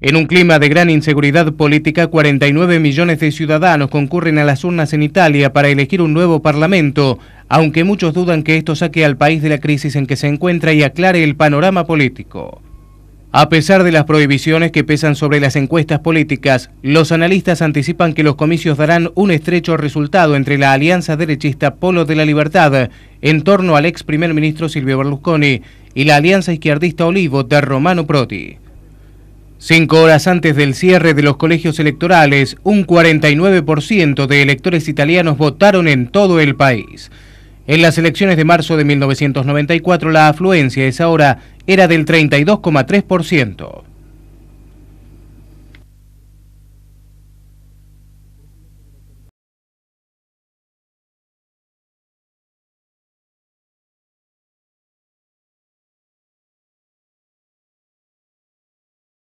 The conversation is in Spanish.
En un clima de gran inseguridad política, 49 millones de ciudadanos concurren a las urnas en Italia para elegir un nuevo parlamento, aunque muchos dudan que esto saque al país de la crisis en que se encuentra y aclare el panorama político. A pesar de las prohibiciones que pesan sobre las encuestas políticas, los analistas anticipan que los comicios darán un estrecho resultado entre la alianza derechista Polo de la Libertad en torno al ex primer ministro Silvio Berlusconi y la alianza izquierdista Olivo de Romano Proti. Cinco horas antes del cierre de los colegios electorales, un 49% de electores italianos votaron en todo el país. En las elecciones de marzo de 1994 la afluencia a esa hora era del 32,3%.